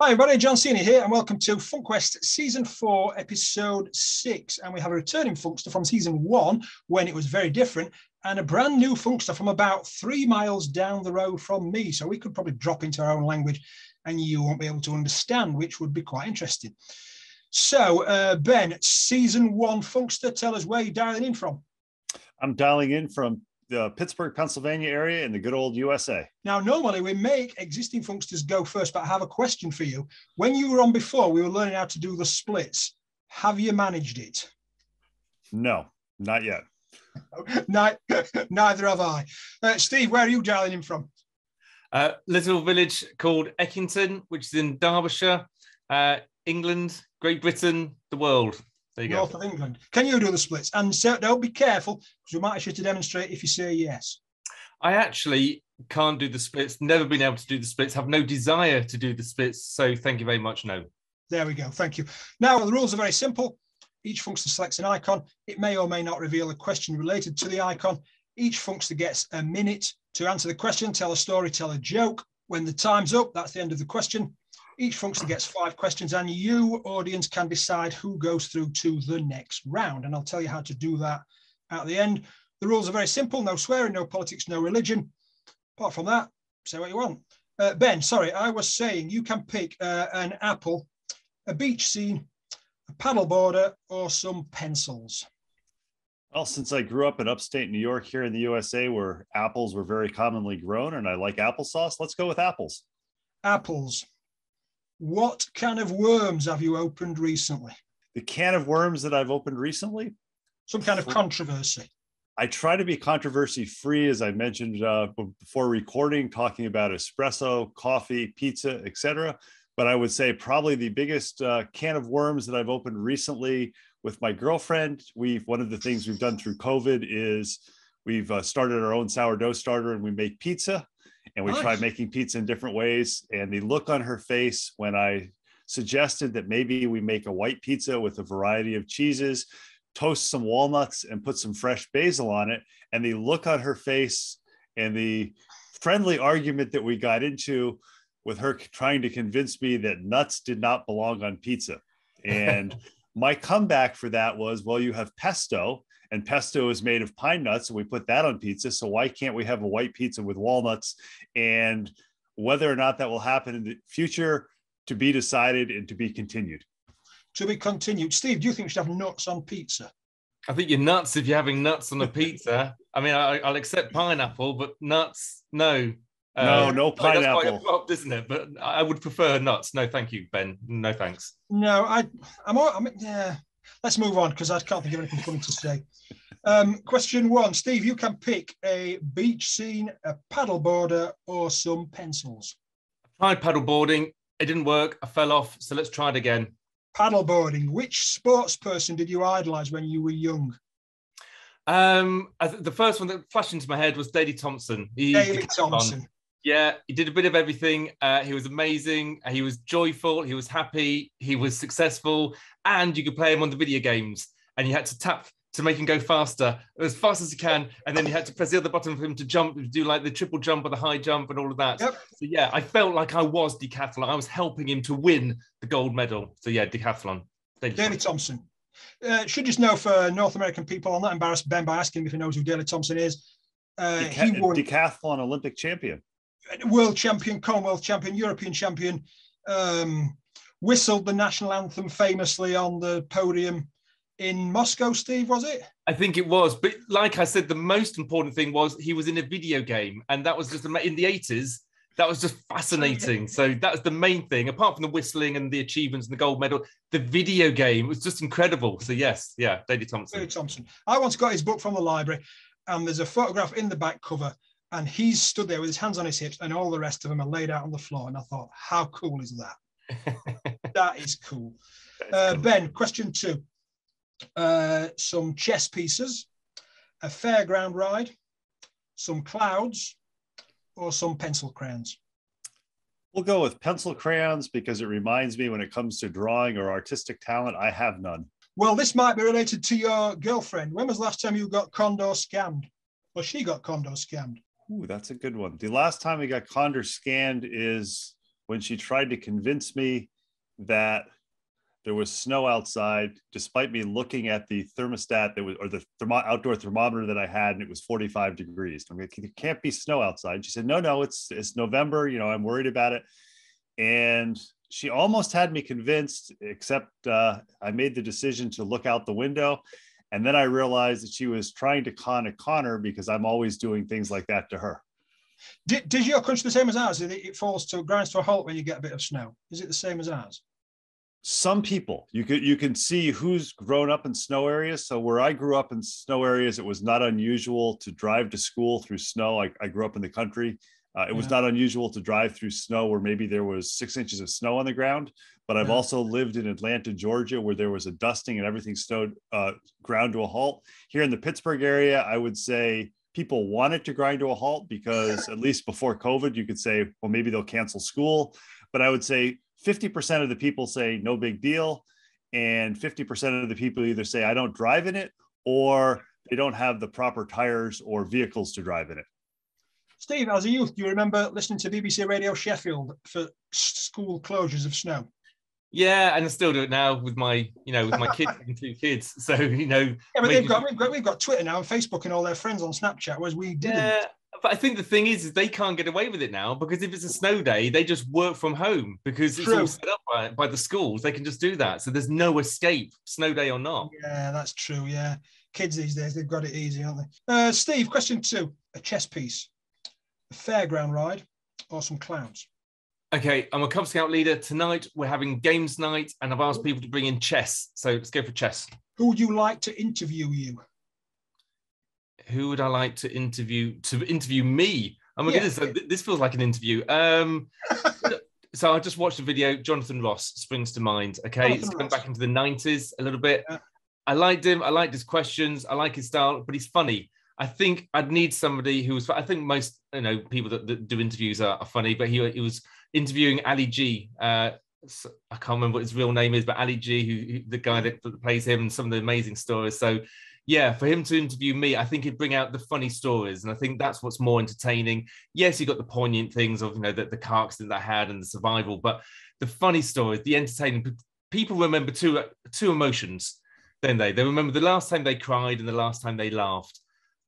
Hi, everybody. John Cena here, and welcome to FunkQuest Season 4, Episode 6. And we have a returning Funkster from Season 1 when it was very different, and a brand new Funkster from about three miles down the road from me. So we could probably drop into our own language and you won't be able to understand, which would be quite interesting. So, uh, Ben, Season 1 Funkster, tell us where you're dialing in from. I'm dialing in from the Pittsburgh, Pennsylvania area in the good old USA. Now, normally we make existing funksters go first, but I have a question for you. When you were on before, we were learning how to do the splits. Have you managed it? No, not yet. Neither have I. Uh, Steve, where are you dialing in from? A little village called Eckington, which is in Derbyshire, uh, England, Great Britain, the world. There you North go. of England. Can you do the splits? And so don't be careful because we might ask you to demonstrate if you say yes. I actually can't do the splits, never been able to do the splits, have no desire to do the splits. So thank you very much. No. There we go. Thank you. Now, the rules are very simple. Each Funkster selects an icon. It may or may not reveal a question related to the icon. Each Funkster gets a minute to answer the question, tell a story, tell a joke. When the time's up, that's the end of the question. Each Funkster gets five questions, and you, audience, can decide who goes through to the next round. And I'll tell you how to do that at the end. The rules are very simple no swearing, no politics, no religion. Apart from that, say what you want. Uh, ben, sorry, I was saying you can pick uh, an apple, a beach scene, a paddle boarder, or some pencils. Well, since I grew up in upstate New York here in the USA where apples were very commonly grown and I like applesauce, let's go with apples. Apples. What can of worms have you opened recently? The can of worms that I've opened recently, Some kind of controversy. I try to be controversy free, as I mentioned uh, before recording, talking about espresso, coffee, pizza, etc. But I would say probably the biggest uh, can of worms that I've opened recently with my girlfriend. We've one of the things we've done through COVID is we've uh, started our own sourdough starter and we make pizza, and we Nice. making pizza in different ways. And the look on her face when I suggested that maybe we make a white pizza with a variety of cheeses toast some walnuts and put some fresh basil on it. And the look on her face and the friendly argument that we got into with her trying to convince me that nuts did not belong on pizza. And my comeback for that was, well, you have pesto, and pesto is made of pine nuts, and we put that on pizza. So why can't we have a white pizza with walnuts? And whether or not that will happen in the future, to be decided and to be continued. To be continued. Steve, do you think we should have nuts on pizza? I think you're nuts if you're having nuts on a pizza. I mean, I, I'll accept pineapple, but nuts, no. Uh, No, no That's quite pineapple. abrupt, isn't it? But I would prefer nuts. No, thank you, Ben. No, thanks. No, I, I'm, all, I mean, yeah. Let's move on because I can't think of anything funny to say. Um, question one, Steve, you can pick a beach scene, a paddle boarder, or some pencils. I tried paddle boarding. It didn't work. I fell off. So let's try it again. Paddle boarding. Which sports person did you idolize when you were young? Um, I th- the first one that flashed into my head was Daley Thompson. He. Thompson. Yeah, he did a bit of everything. Uh, he was amazing. He was joyful. He was happy. He was successful. And you could play him on the video games. And you had to tap to make him go faster, as fast as you can. And then you had to press the other button for him to jump, do like the triple jump or the high jump and all of that. Yep. So yeah, I felt like I was decathlon. I was helping him to win the gold medal. So yeah, decathlon. Daley Daley Thompson. Thompson. Uh, should just know for North American people, I'll not embarrass Ben by asking him if he knows who Daley Thompson is. Uh, he Deca- won decathlon Olympic champion. World champion, Commonwealth champion, European champion, um, whistled the national anthem famously on the podium in Moscow, Steve, was it? I think it was, but like I said, the most important thing was he was in a video game, and that was just in the eighties. That was just fascinating. So that was the main thing, apart from the whistling and the achievements and the gold medal. The video game was just incredible. So yes, yeah, Daley Thompson. Daley Thompson. I once got his book from the library, and there's a photograph in the back cover, and he's stood there with his hands on his hips, and all the rest of them are laid out on the floor. And I thought, how cool is that? that is cool. Uh, ben, question two. Uh, some chess pieces, a fairground ride, some clouds, or some pencil crayons. We'll go with pencil crayons because it reminds me when it comes to drawing or artistic talent, I have none. Well, this might be related to your girlfriend. When was the last time you got Condor scammed? Well, she got Condor scammed. Ooh, that's a good one. The last time we got Condor scanned is when she tried to convince me that there was snow outside, despite me looking at the thermostat that was, or the thermo- outdoor thermometer that I had, and it was 45 degrees. I'm like, there can't be snow outside. She said, no, no, it's it's November. You know, I'm worried about it. And she almost had me convinced, except uh, I made the decision to look out the window. And then I realized that she was trying to con a Connor because I'm always doing things like that to her. Did, did your country the same as ours? It, falls to grinds to a halt when you get a bit of snow. Is it the same as ours? Some people you could you can see who's grown up in snow areas. So where I grew up in snow areas, it was not unusual to drive to school through snow. I, I grew up in the country. Uh, it yeah. was not unusual to drive through snow where maybe there was six inches of snow on the ground. But I've yeah. also lived in Atlanta, Georgia, where there was a dusting and everything snowed uh, ground to a halt. Here in the Pittsburgh area, I would say people want it to grind to a halt because at least before COVID, you could say, well, maybe they'll cancel school. But I would say 50% of the people say no big deal. And 50% of the people either say, I don't drive in it, or they don't have the proper tires or vehicles to drive in it. Steve, as a youth, do you remember listening to BBC Radio Sheffield for school closures of snow? Yeah, and I still do it now with my, you know, with my kids and two kids. So you know, yeah, but they've got, we've got we've got Twitter now and Facebook and all their friends on Snapchat, whereas we didn't. Yeah, but I think the thing is, is they can't get away with it now because if it's a snow day, they just work from home because True. it's all set up by, by the schools. They can just do that, so there's no escape, snow day or not. Yeah, that's true. Yeah, kids these days they've got it easy, aren't they? Uh, Steve, question two: a chess piece, a fairground ride, or some clowns? Okay, I'm a Cub Scout leader. Tonight we're having games night, and I've asked people to bring in chess. So let's go for chess. Who would you like to interview you? Who would I like to interview? To interview me? Oh my yeah. goodness, this feels like an interview. Um, so I just watched a video. Jonathan Ross springs to mind. Okay, Jonathan it's going back into the 90s a little bit. Yeah. I liked him. I liked his questions. I like his style, but he's funny. I think I'd need somebody who was. I think most you know people that, that do interviews are, are funny, but he, he was interviewing Ali G. Uh, I can't remember what his real name is, but Ali G, who, who the guy that, that, plays him, and some of the amazing stories. So, yeah, for him to interview me, I think he'd bring out the funny stories, and I think that's what's more entertaining. Yes, you got the poignant things of you know the, the car accident that I had and the survival, but the funny stories, the entertaining. People remember two two emotions, don't they? They remember the last time they cried and the last time they laughed.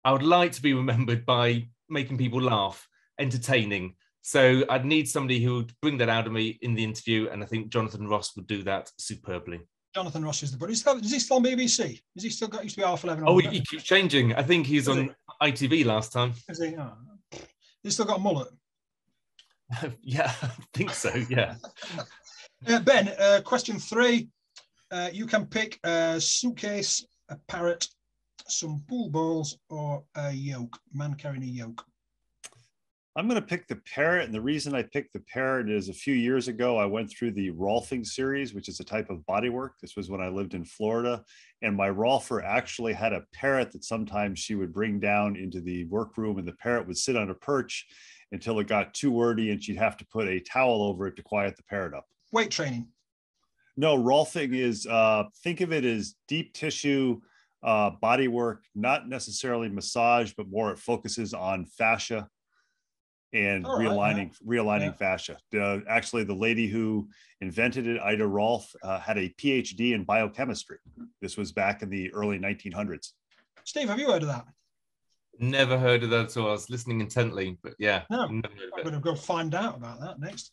I would like to be remembered by making people laugh, entertaining so I'd need somebody who would bring that out of me in the interview, and I think Jonathan Ross would do that superbly. Jonathan Ross is the but is, is he still on BBC? Is he still got used to be half eleven? Oh, he, keeps changing. I think he's is on he? ITV last time. Is he? Oh. He's still got a mullet. yeah, I think so. Yeah. uh, ben, uh, question three. Uh, you can pick a suitcase, a parrot, some pool balls, or a yoke. Man carrying a yoke. I'm going to pick the parrot. And the reason I picked the parrot is a few years ago, I went through the Rolfing series, which is a type of bodywork. This was when I lived in Florida. And my Rolfer actually had a parrot that sometimes she would bring down into the workroom, and the parrot would sit on a perch until it got too wordy and she'd have to put a towel over it to quiet the parrot up. Weight training. No, Rolfing is, uh, think of it as deep tissue uh, body work, not necessarily massage, but more it focuses on fascia and oh, realigning yeah. realigning yeah. fascia. Uh, actually, the lady who invented it, Ida Rolf, uh, had a PhD in biochemistry. This was back in the early 1900s. Steve, have you heard of that? Never heard of that. So I was listening intently, but yeah, no, I'm going to go find out about that next.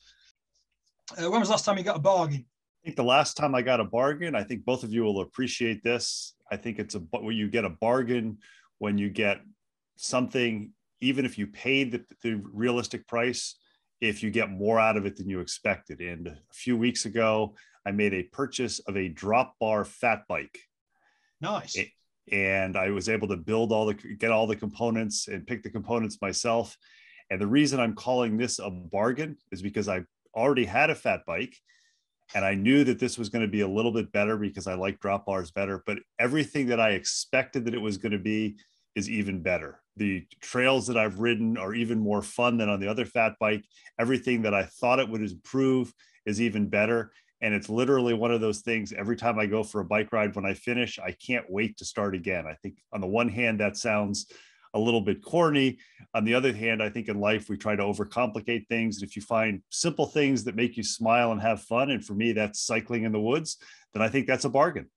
Uh, when was the last time you got a bargain? I think the last time I got a bargain. I think both of you will appreciate this. I think it's a where you get a bargain when you get something even if you paid the, the realistic price, if you get more out of it than you expected. And a few weeks ago, I made a purchase of a drop bar fat bike. Nice. And I was able to build all the get all the components and pick the components myself. And the reason I'm calling this a bargain is because I already had a fat bike and I knew that this was going to be a little bit better because I like drop bars better. But everything that I expected that it was going to be is even better. The trails that I've ridden are even more fun than on the other fat bike. Everything that I thought it would improve is even better. And it's literally one of those things every time I go for a bike ride, when I finish, I can't wait to start again. I think on the one hand, that sounds a little bit corny. On the other hand, I think in life we try to overcomplicate things. And if you find simple things that make you smile and have fun, and for me that's cycling in the woods, then I think that's a bargain.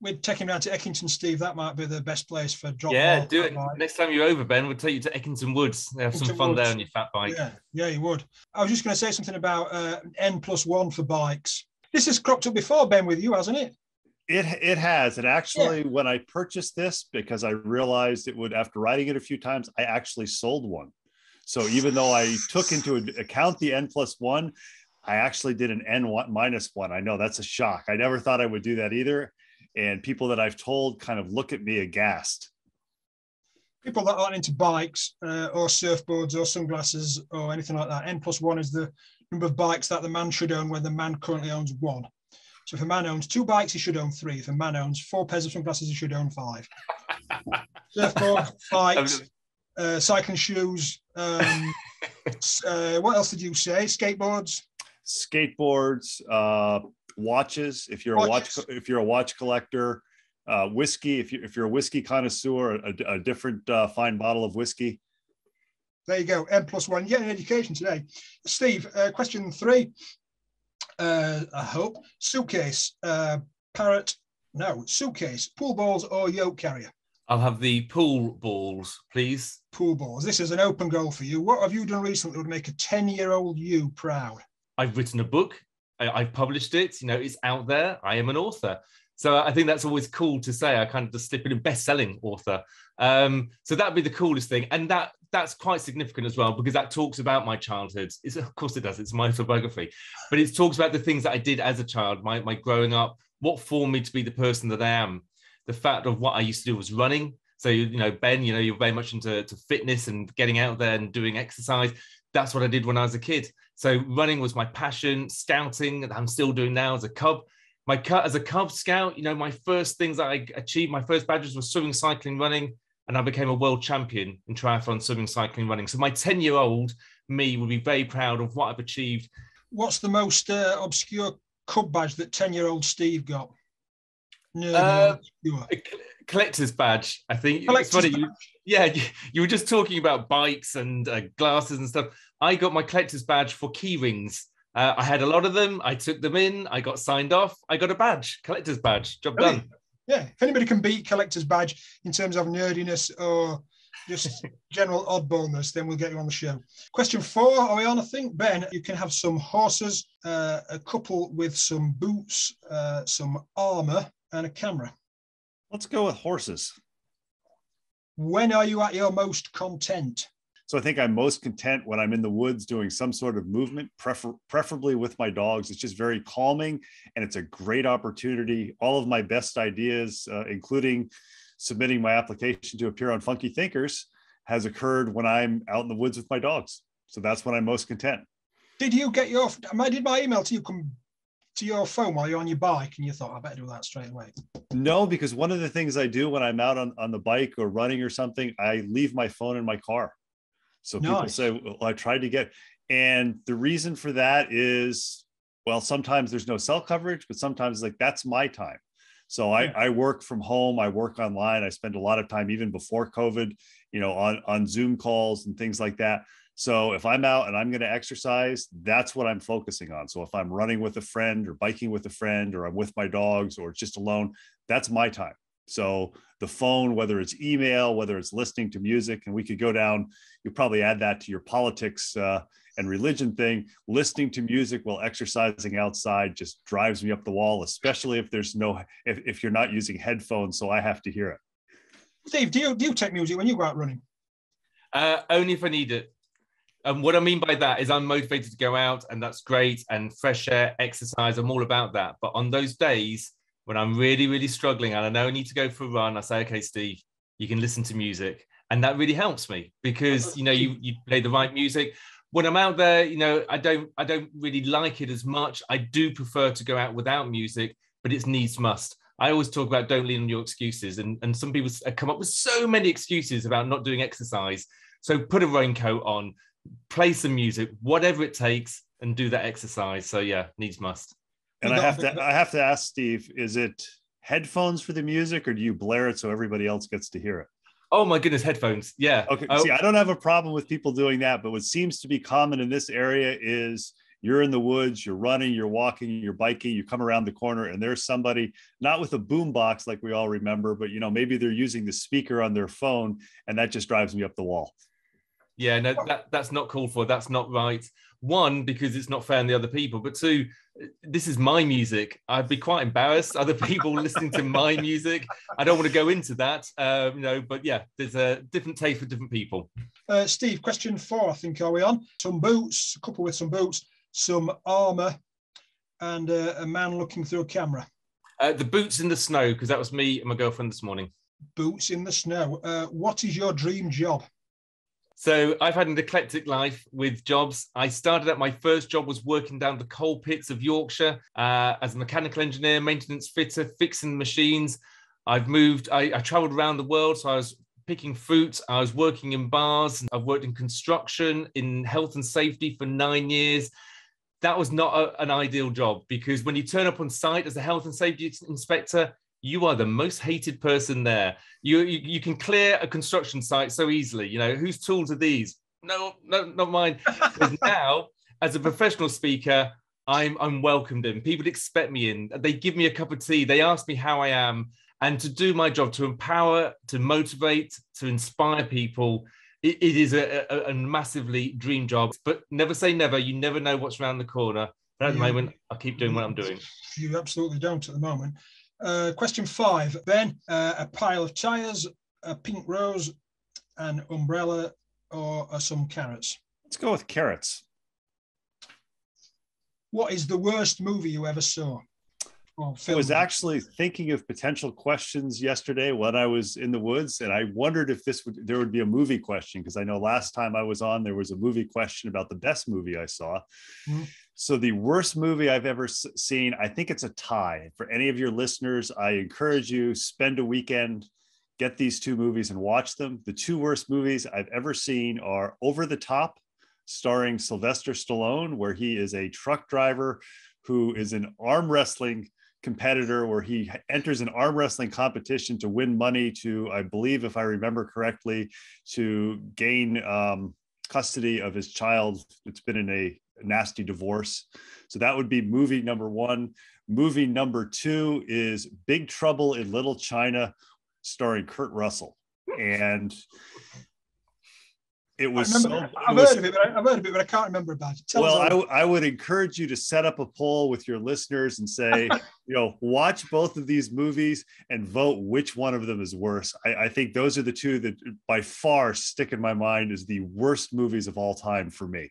We'd take him down to Eckington, Steve. That might be the best place for drop. Yeah, do it. Bike. Next time you're over, Ben, we'll take you to Eckington Woods. Have Eckington some fun Woods. there on your fat bike. Yeah, yeah, you would. I was just going to say something about uh, N plus one for bikes. This has cropped up before, Ben, with you, hasn't it? It it has. And actually, yeah. when I purchased this, because I realized it would, after riding it a few times, I actually sold one. So even though I took into account the N plus one, I actually did an N one minus one. I know that's a shock. I never thought I would do that either. And people that I've told kind of look at me aghast. People that aren't into bikes uh, or surfboards or sunglasses or anything like that, N plus one is the number of bikes that the man should own when the man currently owns one. So if a man owns two bikes, he should own three. If a man owns four pairs of sunglasses, he should own five. Surfboard, bikes, uh, cycling shoes. Um, uh, what else did you say? Skateboards. Skateboards, uh, watches. If you're watches. a watch, if you're a watch collector, uh, whiskey. If you if you're a whiskey connoisseur, a, a different uh, fine bottle of whiskey. There you go. N plus one. Getting education today. Steve, uh, question three uh, I hope. Suitcase, uh, parrot, no, suitcase, pool balls or yoke carrier? I'll have the pool balls, please. Pool balls. This is an open goal for you. What have you done recently that would make a 10 year old you proud? I've written a book. I, have published it. You know, it's out there. I am an author. So I think that's always cool to say. I kind of just slip in a best-selling author. Um, so that'd be the coolest thing, and that that's quite significant as well because that talks about my childhood. It's, of course, it does. It's my autobiography, but it talks about the things that I did as a child, my my growing up, what formed me to be the person that I am. The fact of what I used to do was running. So you know, Ben, you know, you're very much into fitness and getting out there and doing exercise. That's what I did when I was a kid. So running was my passion. Scouting, I'm still doing now as a cub my cut as a Cub Scout, you know, my first things that I achieved, my first badges were swimming, cycling, running, and I became a world champion in triathlon, swimming, cycling, running. So my 10 year old me would be very proud of what I've achieved. What's the most uh, obscure Cub badge that 10 year old Steve got? uh, collector's badge, I think. Collector's it's funny. You, yeah, you, you, were just talking about bikes and uh, glasses and stuff. I got my collector's badge for key rings. Uh, I had a lot of them. I took them in. I got signed off. I got a badge, collector's badge. Job done. Yeah. If anybody can beat collector's badge in terms of nerdiness or just general oddballness, then we'll get you on the show. Question four, are we on? I think Ben, you can have some horses, uh, a couple with some boots, uh, some armor, and a camera. Let's go with horses. When are you at your most content? So I think I'm most content when I'm in the woods doing some sort of movement, prefer- preferably with my dogs. It's just very calming and it's a great opportunity. All of my best ideas, uh, including submitting my application to appear on Funky Thinkers, has occurred when I'm out in the woods with my dogs. So that's when I'm most content. Did you get your? Did my email to you come to your phone while you're on your bike and you thought I better do that straight away? No, because one of the things I do when I'm out on, on the bike or running or something, I leave my phone in my car. So nice. people say, well, I tried to get, and the reason for that is, well, sometimes there's no cell coverage, but sometimes like that's my time. So I, I work from home, I work online, I spend a lot of time even before COVID, you know, on, on Zoom calls and things like that. So if I'm out and I'm going to exercise, that's what I'm focusing on. So if I'm running with a friend or biking with a friend or I'm with my dogs or just alone, that's my time. So the phone, whether it's email, whether it's listening to music, and we could go down, you probably add that to your politics uh, and religion thing. Listening to music while exercising outside just drives me up the wall, especially if there's no, if, if you're not using headphones. So I have to hear it. Steve, do you, do you take music when you go out running? Uh, only if I need it. And what I mean by that is I'm motivated to go out, and that's great, and fresh air, exercise. I'm all about that. But on those days, when I'm really, really struggling and I know I need to go for a run, I say, okay, Steve, you can listen to music. And that really helps me because, you know, you, you play the right music. When I'm out there, you know, I don't I don't really like it as much. I do prefer to go out without music, but it's needs must. I always talk about don't lean on your excuses. And, and some people uh, come up with so many excuses about not doing exercise. So put a raincoat on, play some music, whatever it takes, and do that exercise. So yeah, needs must. And I have to I have to ask Steve, is it headphones for the music or do you blare it so everybody else gets to hear it? Oh my goodness, headphones. Yeah. Okay. Oh, See, I don't have a problem with people doing that, but what seems to be common in this area is you're in the woods, you're running, you're walking, you're biking, you come around the corner, and there's somebody not with a boom box like we all remember, but you know, maybe they're using the speaker on their phone, and that just drives me up the wall. Yeah, no, that, that's not called for. That's not right. One, because it's not fair on the other people. But two, this is my music. I'd be quite embarrassed. Other people listening to my music. I don't want to go into that. Um, you know, but yeah, there's a different taste for different people. Uh, Steve, question four, I think, are we on? Some boots, a couple with some boots, some armour, and uh, a man looking through a camera. Uh, the boots in the snow, because that was me and my girlfriend this morning. Boots in the snow. Uh, what is your dream job? So I've had an eclectic life with jobs. I started out, my first job was working down the coal pits of Yorkshire uh, as a mechanical engineer, maintenance fitter, fixing machines. I've moved, I, I traveled around the world. So I was picking fruit, I was working in bars, I've worked in construction, in health and safety for nine years. That was not a- an ideal job because when you turn up on site as a health and safety inspector, you are the most hated person there. You, you you can clear a construction site so easily. You know whose tools are these? No, no, not mine. Because now, as a professional speaker, I'm I'm welcomed in. People expect me in. They give me a cup of tea. They ask me how I am, and to do my job, to empower, to motivate, to inspire people. It, it is a, a, a massively dream job. But never say never. You never know what's around the corner. But at the moment, I keep doing what I'm doing. You absolutely don't at the moment. Uh, question five, Ben, uh, a pile of tyres, a pink rose, an umbrella, or uh, some carrots. Let's go with carrots. What is the worst movie you ever saw? Well, I was actually thinking of potential questions yesterday when I was in the woods, and I wondered if this would there would be a movie question because I know last time I was on there was a movie question about the best movie I saw. Mhm. So the worst movie I've ever seen, I think it's a tie. For any of your listeners, I encourage you spend a weekend, get these two movies and watch them. The two worst movies I've ever seen are Over the Top, starring Sylvester Stallone, where he is a truck driver who is an arm wrestling competitor where he enters an arm wrestling competition to win money to, I believe, if I remember correctly, to gain um, custody of his child. It's been in a nasty divorce. So that would be movie number one. Movie number two is Big Trouble in Little China, starring Kurt Russell. And it I was remember, so, I've was- heard of it, but I, I've heard of it, but I can't remember about it. Tell well, I, w- I would encourage you to set up a poll with your listeners and say, you know, watch both of these movies and vote which one of them is worse. I, I think those are the two that by far stick in my mind as the worst movies of all time for me.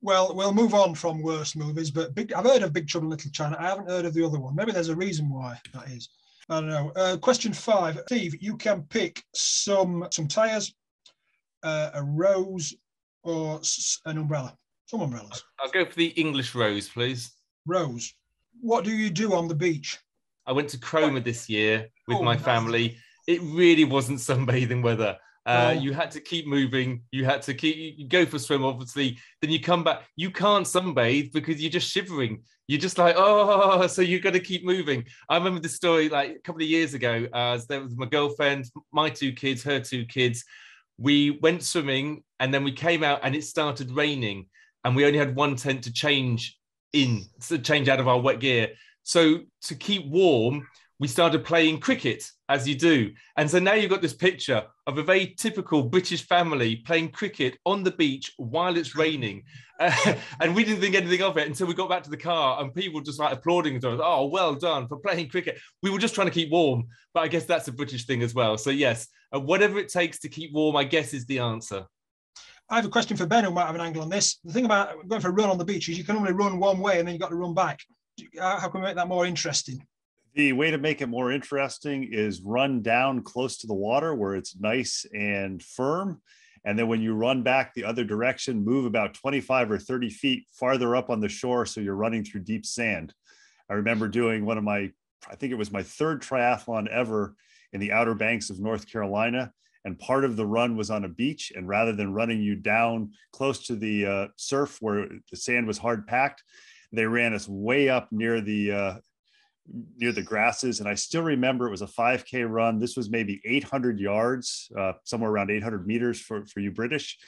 Well, we'll move on from worst movies, but big, I've heard of Big Trouble in Little China. I haven't heard of the other one. Maybe there's a reason why that is. I don't know. Uh, question five, Steve. You can pick some some tires, uh, a rose, or s- an umbrella. Some umbrellas. I'll go for the English rose, please. Rose. What do you do on the beach? I went to Cromer this year with Oh, my nice. family. It really wasn't sunbathing weather. Uh. You had to keep moving. You had to keep. You go for a swim, obviously. Then you come back. You can't sunbathe because you're just shivering. You're just like, oh, so you've got to keep moving. I remember this story like a couple of years ago. Uh, there was my girlfriend, my two kids, her two kids. We went swimming and then we came out and it started raining, and we only had one tent to change in, to change out of our wet gear. So to keep warm, we started playing cricket as you do. And so now you've got this picture of a very typical British family playing cricket on the beach while it's raining. Uh, and we didn't think anything of it until we got back to the car and people just like applauding us. Oh, well done for playing cricket. We were just trying to keep warm. But I guess that's a British thing as well. So, yes, uh, whatever it takes to keep warm, I guess is the answer. I have a question for Ben who might have an angle on this. The thing about going for a run on the beach is you can only run one way and then you've got to run back. How can we make that more interesting? The way to make it more interesting is run down close to the water where it's nice and firm. And then when you run back the other direction, move about 25 or 30 feet farther up on the shore. So you're running through deep sand. I remember doing one of my, I think it was my third triathlon ever in the Outer Banks of North Carolina. And part of the run was on a beach. And rather than running you down close to the uh, surf where the sand was hard packed, they ran us way up near the uh, near the grasses. And I still remember it was a 5K run. This was maybe 800 yards, uh, somewhere around 800 meters for, for you British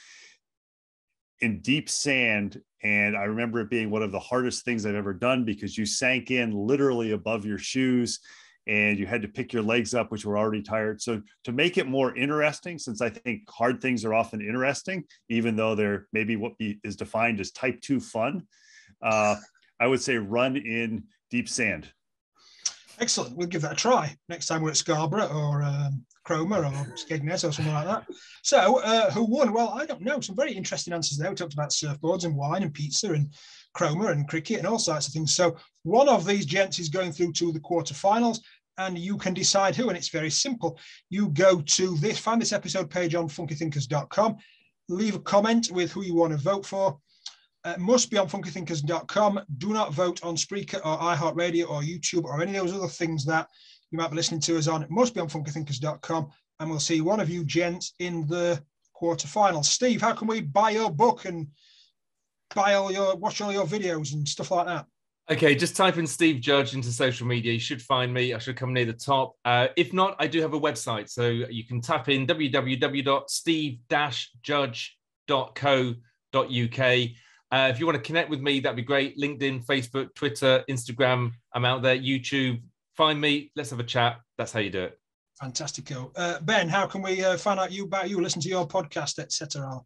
in deep sand. And I remember it being one of the hardest things I've ever done because you sank in literally above your shoes and you had to pick your legs up, which were already tired. So to make it more interesting, since I think hard things are often interesting, even though they're maybe what is defined as type two fun, uh, I would say run in deep sand. Excellent. We'll give that a try next time we're at Scarborough or um, Cromer or Skegness or something like that. So, uh, who won? Well, I don't know. Some very interesting answers there. We talked about surfboards and wine and pizza and Cromer and cricket and all sorts of things. So, one of these gents is going through to the quarterfinals, and you can decide who. And it's very simple. You go to this, find this episode page on funkythinkers.com, leave a comment with who you want to vote for. Uh, must be on funkythinkers.com. Do not vote on Spreaker or iHeartRadio or YouTube or any of those other things that you might be listening to us on. It must be on funkythinkers.com. And we'll see one of you gents in the quarterfinals. Steve, how can we buy your book and buy all your watch all your videos and stuff like that? Okay, just type in Steve Judge into social media. You should find me. I should come near the top. Uh, if not, I do have a website. So you can tap in www.steve-judge.co.uk. Uh, if you want to connect with me, that'd be great. LinkedIn, Facebook, Twitter, Instagram. I'm out there. YouTube, find me. Let's have a chat. That's how you do it. Fantastico. Uh, ben, how can we uh, find out you about you, listen to your podcast, etc.?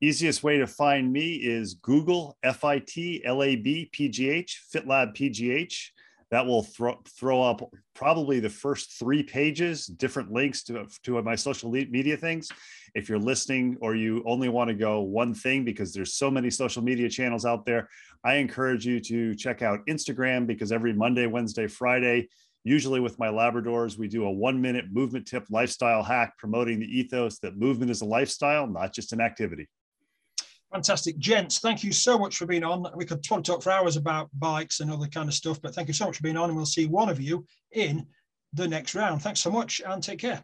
Easiest way to find me is Google F I T L A B P G H, FitLab PGH. That will throw, throw up probably the first three pages, different links to, to my social media things. If you're listening or you only want to go one thing because there's so many social media channels out there, I encourage you to check out Instagram because every Monday, Wednesday, Friday, usually with my Labradors, we do a one minute movement tip lifestyle hack promoting the ethos that movement is a lifestyle, not just an activity. Fantastic. Gents, thank you so much for being on. We could talk for hours about bikes and other kind of stuff, but thank you so much for being on. And we'll see one of you in the next round. Thanks so much and take care.